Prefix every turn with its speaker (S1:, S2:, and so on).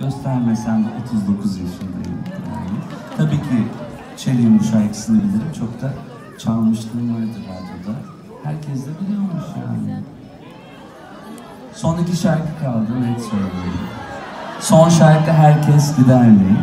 S1: Göstermesem de 39 yaşındayım yani. Tabii ki Çelik'in bu şarkısını bilirim. Çok da çalmışlığım vardı radyoda. Herkes de biliyormuş yani. Son iki şarkı kaldı net söyleyeyim. Son şarkı Herkes Gider mi?